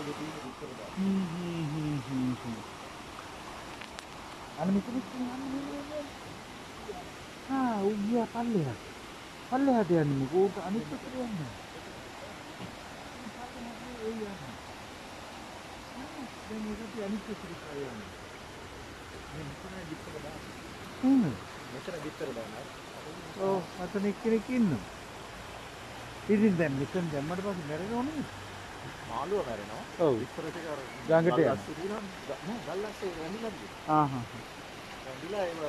වගේ තියෙන විතර දාන්න. හ්ම් හ්ම් හ්ම් හ්ම් හ්ම්. අන්න මෙතන කියන්නේ ආ ඌ ගියා පල්ලෙහාට. පල්ලෙහාට යන්නේ මොකෝ ඌට අනිත් පැත්තට යන්නේ. ඒ යන්නේ. දැන් ඒකට අනිත් පැත්තට යන්නේ. මේ මෙතන විතර දාන්න. හ්ම්. මෙතන විතර දාන්න. ඔව් අතන එක්කෙනෙක් ඉන්නවා. ඉතින් දැන් මෙතන දැම්මට පස්සේ මැරෙනව නෙමෙයි. මාළුව මැරෙනවා. ඔව්. විතර ටික අර ගඟට යනවා. ගල්ලස්සේ තියෙනවා. නෑ ගල්ලස්සේ වැඳිලා තියෙනවා. ආ හා. වැඳිලා ඒව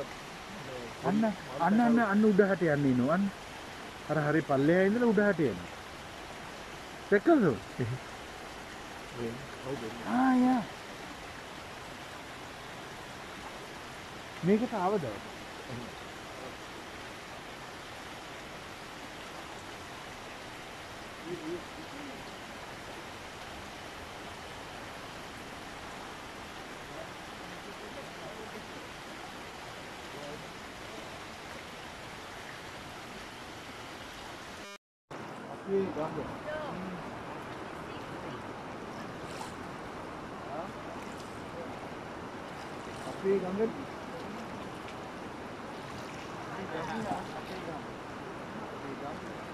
අන්න අන්න අන්න අන්න උඩහට යන්න අන්න. අර හරි පල්ලෙහා ඉඳලා උඩහට යනවා. දැක්කද? හොයද ආ යා. මේකට ආවද? Oui, pardon. Appuyez dans le... Appuyez dans le...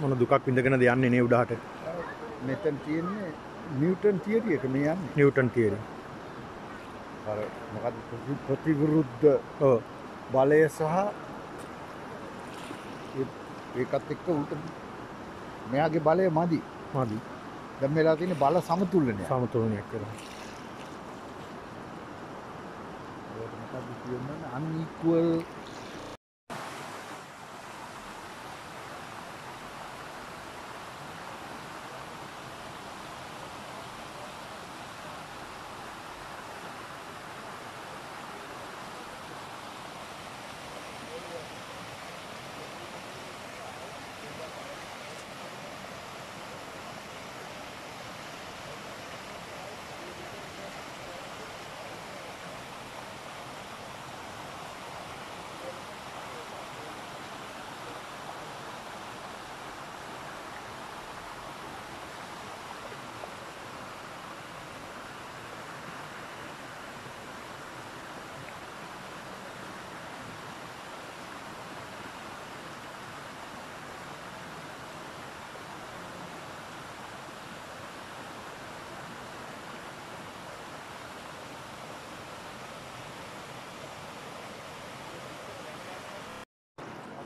මොන දුකක් විඳගෙනද යන්නේ නේ උඩහට මෙතන තියෙන්නේ නිව්ටන් තියරි එක මේ යන්නේ. Newton theory. අර ප්‍රති- ප්‍රතිවිරුද්ධ ඔව්. බලය සහ ඒකත් එක්ක උට මෙයාගේ බලය මදි. මදි. දැන් වෙලා තියෙන බල සමතුලනය. සමතුලනයක් කරලා. ඒකට මොකද්ද කියන්නේ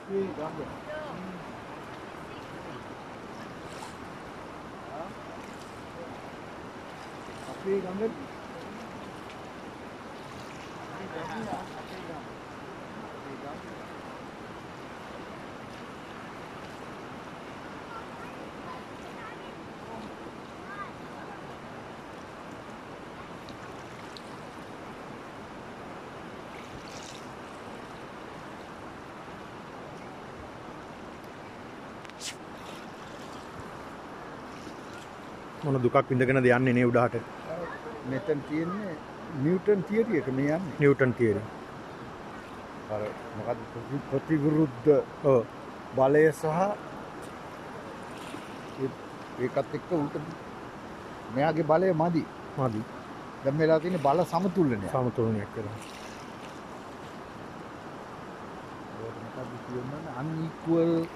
Three number. Three number. Three number. මොන දුකක් විඳගෙනද යන්නේ නේ උඩහට මෙතන තියෙන්නේ නිව්ටන් තියරි එක මේ යන්නේ. Newton theory. අර මොකද්ද ප්‍රති- ප්‍රතිවිරුද්ධ ඔව්. බලය සහ ඒකත් එක්ක උට මෙයාගේ බලය මදි. මදි. දැන් වෙලා තියෙන බල සමතුලනය. සමතුලනයක් කරලා. ඒකට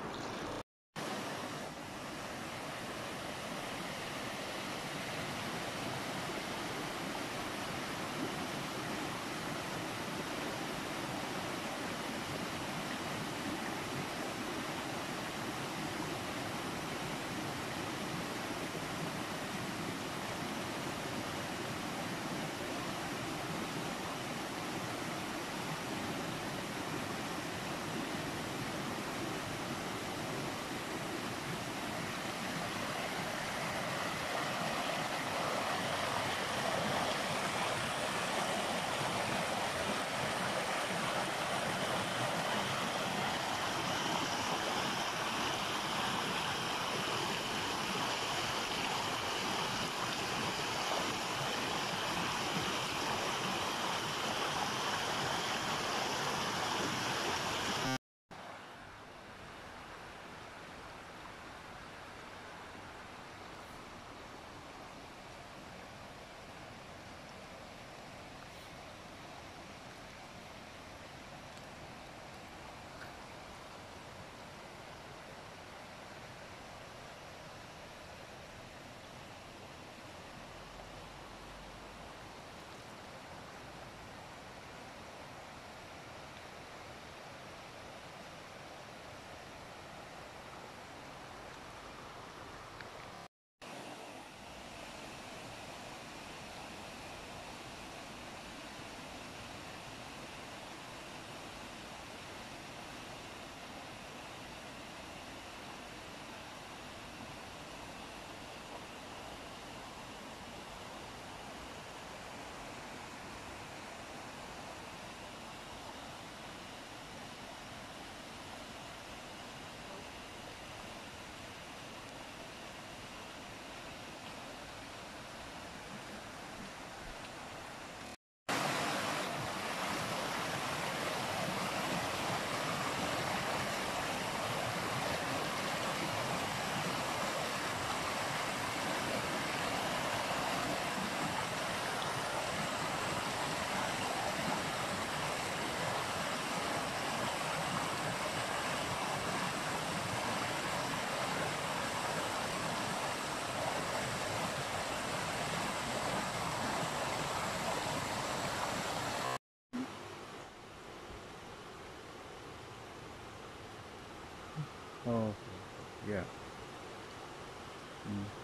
මොකද්ද කියන්නේ unequal ඔව් Yeah. හ්ම්.